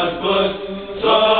God, but God.